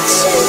That's.